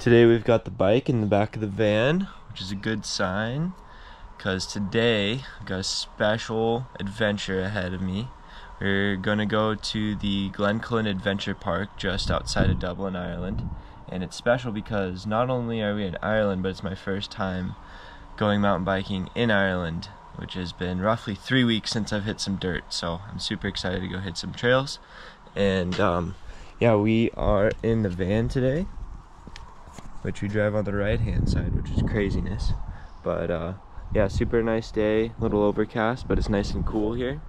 Today we've got the bike in the back of the van, which is a good sign because today I've got a special adventure ahead of me. We're gonna go to the Glencullen Adventure Park just outside of Dublin, Ireland. And it's special because not only are we in Ireland, but it's my first time going mountain biking in Ireland, which has been roughly three weeks since I've hit some dirt. So I'm super excited to go hit some trails. And um, yeah, we are in the van today, which we drive on the right hand side, which is craziness. But uh, yeah, super nice day, little overcast, but it's nice and cool here.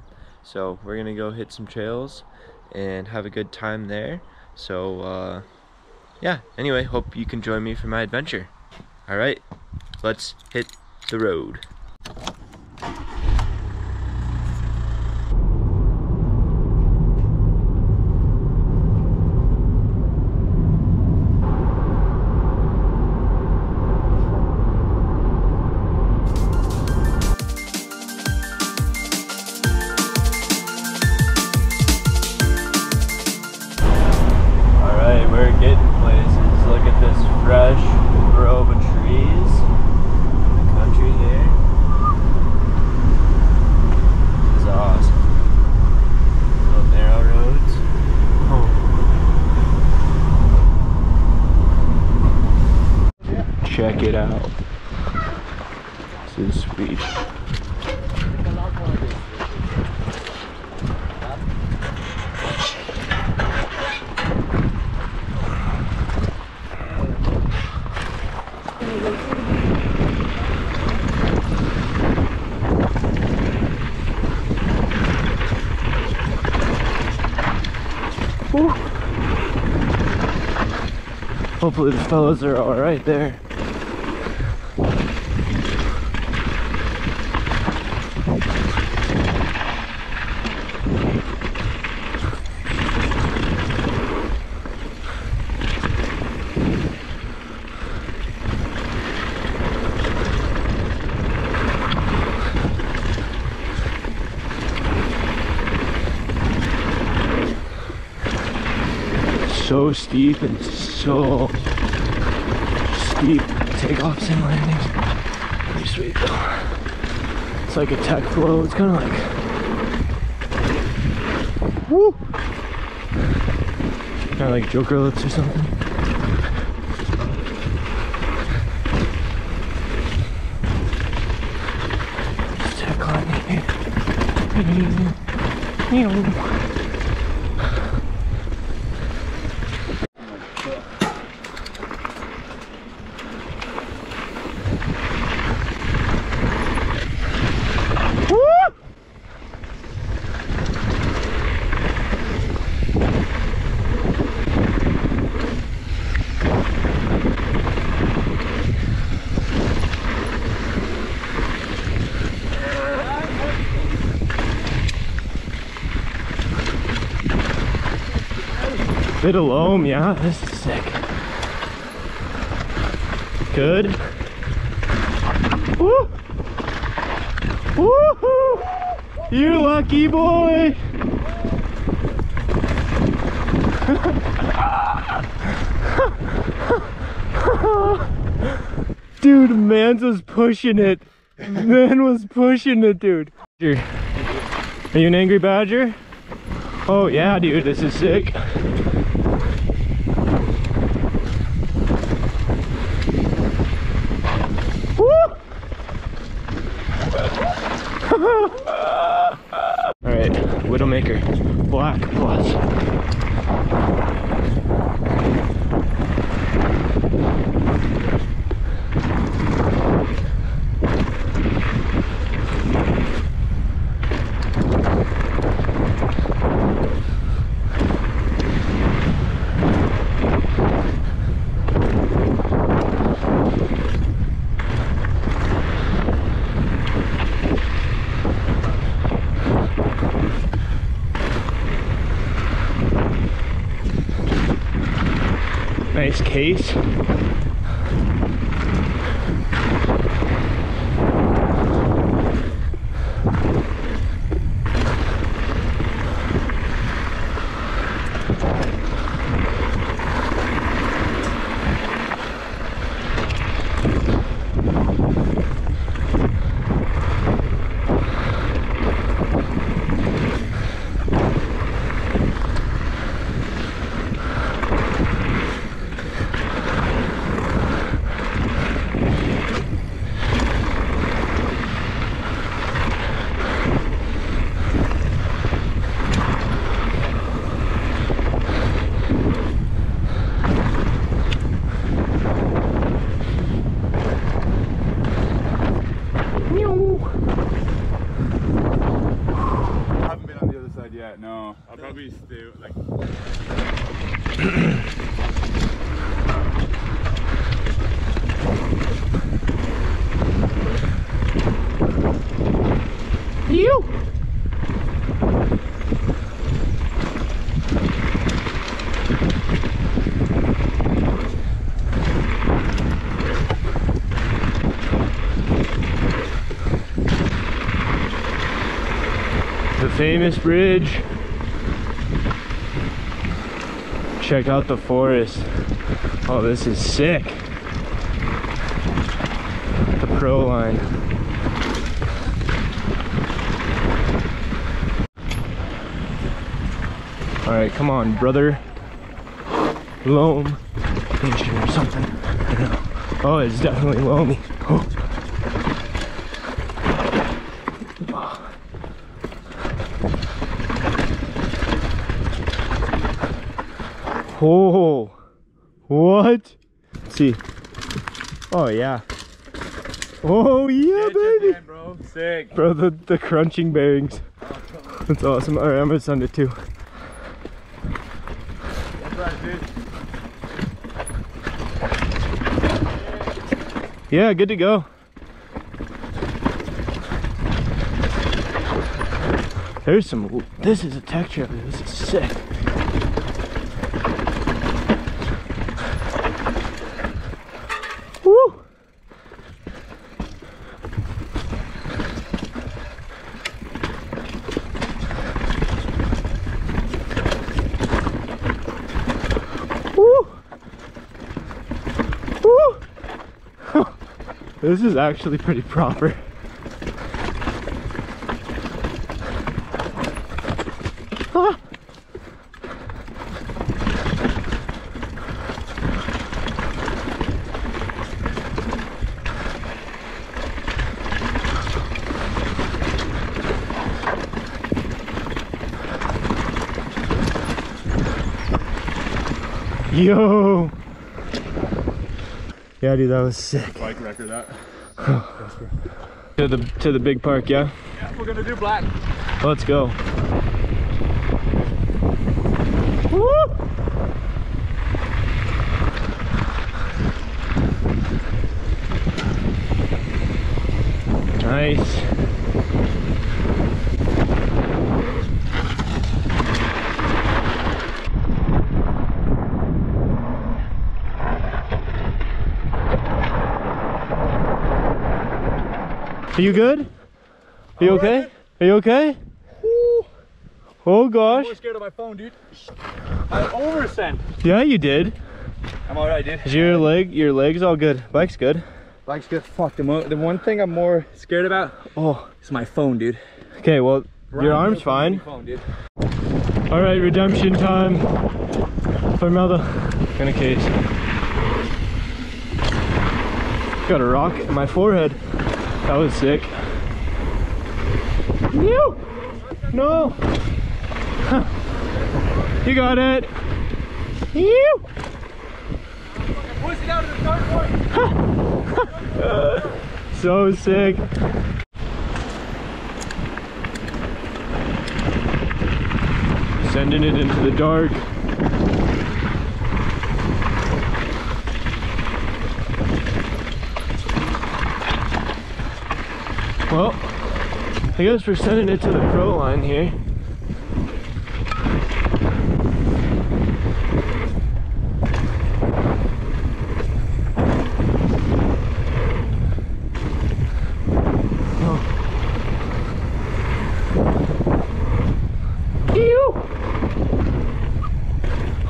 So we're gonna go hit some trails and have a good time there. So uh, yeah, anyway, hope you can join me for my adventure. All right, let's hit the road. Check it out. This is sweet. Hopefully the fellows are all right there. Steep and so steep takeoffs and landings. Pretty sweet though. It's like a tech flow. It's kind of like, woo, kind of like Joker lifts or something. Tech climbing. Bit of loam, yeah, this is sick. Good. Woo! Woohoo! You lucky boy! dude, Mans was pushing it. Man was pushing it, dude. Are you an angry badger? Oh yeah, dude, this is sick. Woo! All right, Widowmaker, black plus. Nice case. movies do. Like, You. The famous bridge. Check out the forest. Oh, this is sick. The pro line. All right, come on, brother. Loam or something. Oh, it's definitely loamy. Oh. Oh, what? Let's see. Oh yeah. Oh yeah, baby. man, bro. Sick. Bro, the, the crunching bearings. That's awesome. Alright, I'm gonna send it too. That's right, dude. Yeah, good to go. There's some. This is a tech trip. This is sick. Woo! Woo! Woo! This is actually pretty proper. Yo! Yeah, dude, that was sick. Bike record that. To the to the big park, yeah. Yeah, we're gonna do black. Let's go. Woo! Nice. Are you good? Are you okay? Are you okay? Oh gosh. I'm scared of my phone, dude. I oversent. Yeah, you did. I'm alright, dude. Is your leg, your legs all good? Bike's good. Bike's good. Fuck, the, mo the one thing I'm more scared about Oh, is my phone, dude. okay. Well, your arm's fine. Phone, dude. All right, redemption time. Farmelda, in a case. Got a rock in my forehead. That was sick. You? No. You got it. You. So sick. Sending it into the dark. Well, I guess we're sending it to the pro line here. Ew!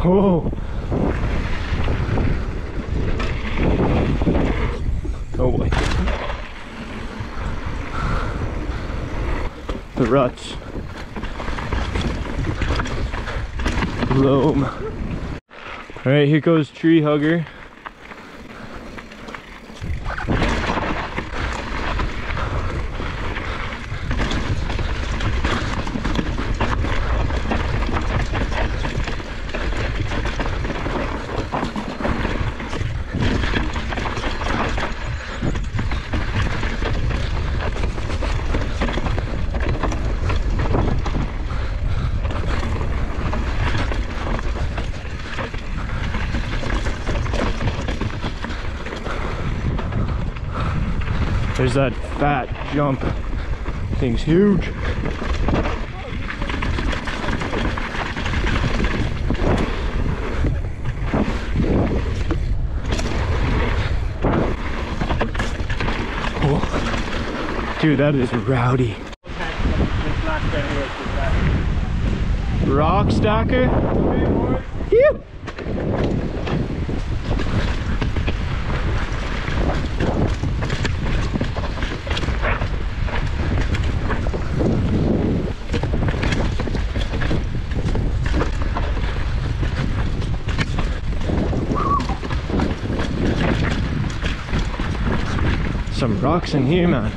Oh. Oh boy. The ruts. Loam. Alright, here goes Tree Hugger. There's that fat jump. Thing's huge. Oh. Dude, that is rowdy. Rock stacker? Phew. Some rocks in here, man.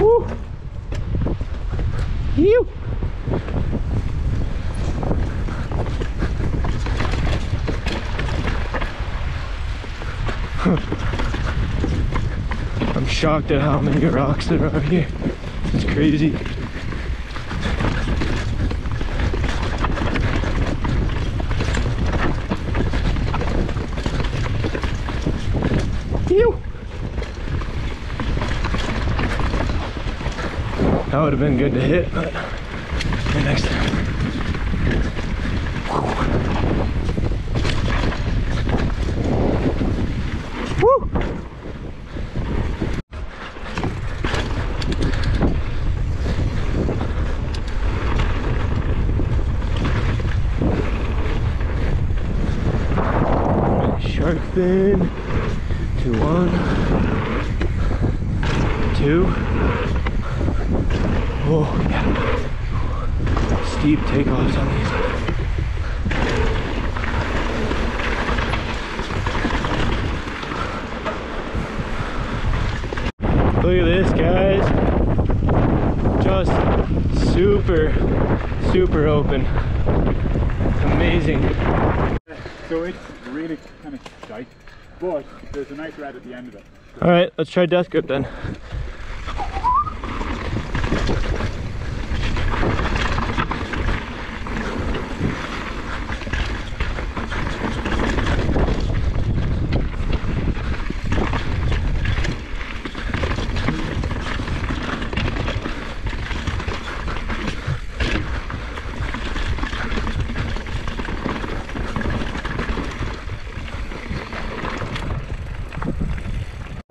Woo! Phew. I'm shocked at how many rocks there are here. It's crazy. Phew. That would have been good to hit, but next time. Two one. Two. Yeah. Steep takeoffs on these. Look at this guys. Just super, super open. Amazing. So it's really kind of tight, but there's a nice red at the end of it. All right, let's try death grip then.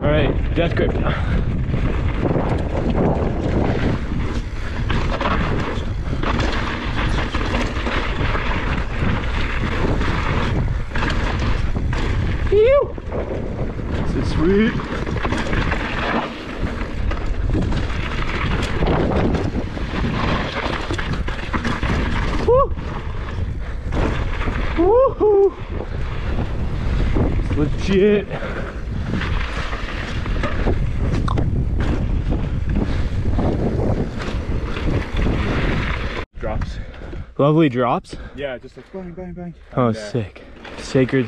All right, death grip. Phew! This is sweet. Woo! Woohoo! Legit. Drops. Lovely drops. Yeah, just like bang, bang, bang. Oh, uh, sick. Sacred,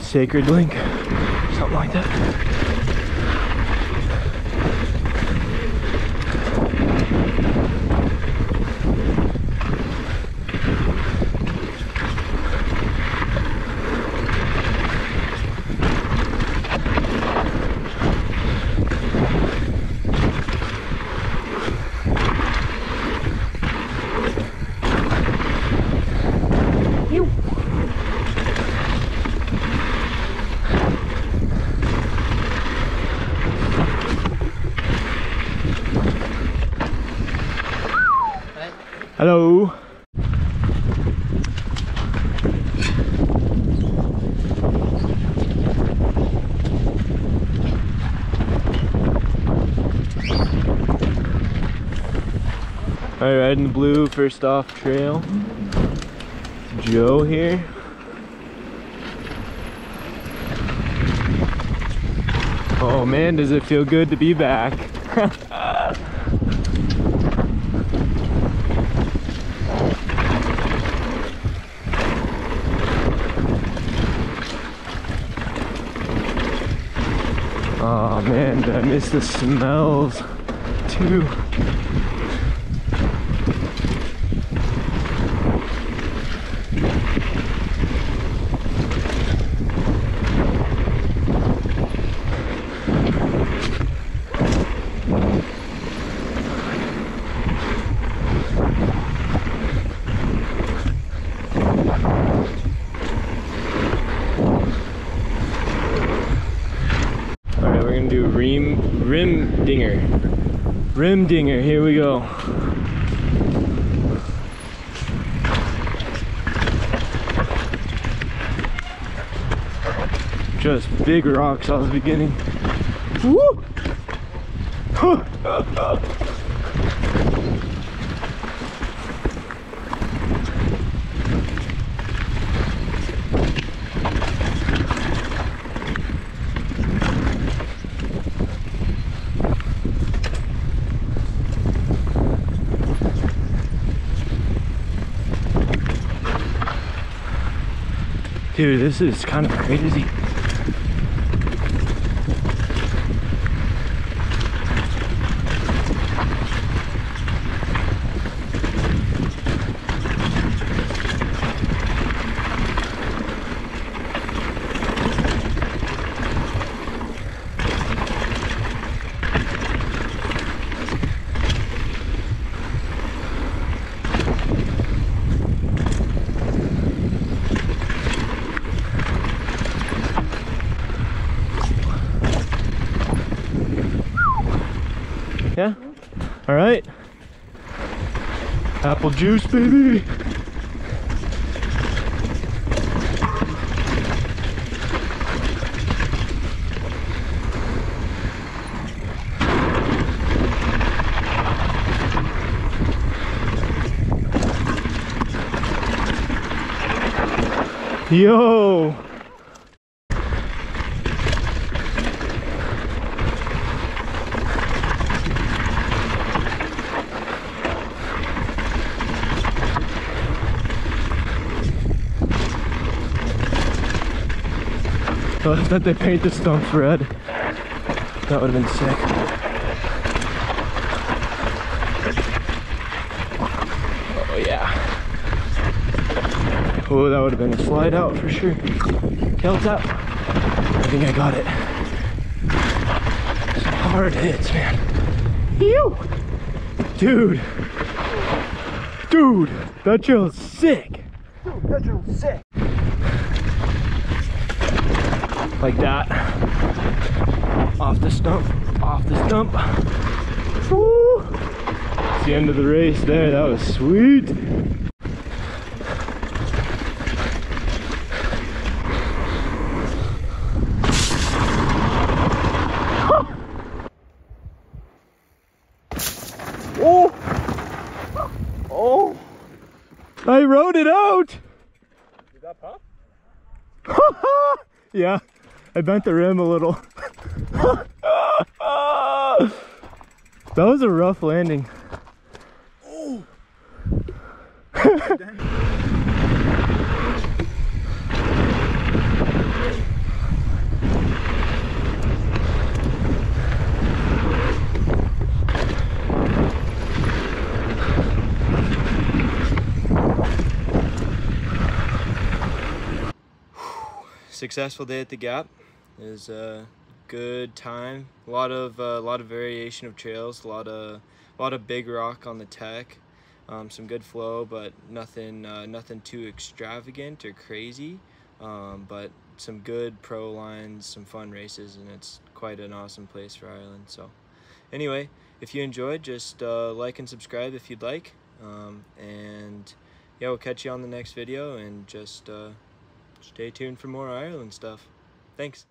sacred link. Something like that. Hello. All right, riding the blue first off trail. Joe here. Oh man, does it feel good to be back. Oh man, I miss the smells too. gonna do rim, rim dinger. Rim dinger, here we go. Just big rocks off the beginning. Woo! Dude, this is kind of crazy. Yeah? All right. Apple juice, baby. Yo! That they paint the stumps red. That would have been sick. Oh yeah. Oh, that would have been a slide out for sure. Tails out. I think I got it. Some hard hits, man. You, dude. Dude, that trail's sick. Dude, that trail's sick. Like that. Off the stump, off the stump. Woo! It's the end of the race there. That was sweet. oh! Oh! I rode it out! Did that pop? yeah, I bent the rim a little. that was a rough landing. Oh! Successful day at the gap. It was a good time. A lot of uh, a lot of variation of trails a lot of a lot of big rock on the tech um, some good flow but nothing uh, nothing too extravagant or crazy. Um, but some good pro lines some fun races and it's quite an awesome place for Ireland. So anyway if you enjoyed just uh, like and subscribe if you'd like. Um, and yeah we'll catch you on the next video and just uh, stay tuned for more Ireland stuff. Thanks.